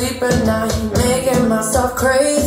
sleep at night, making myself crazy.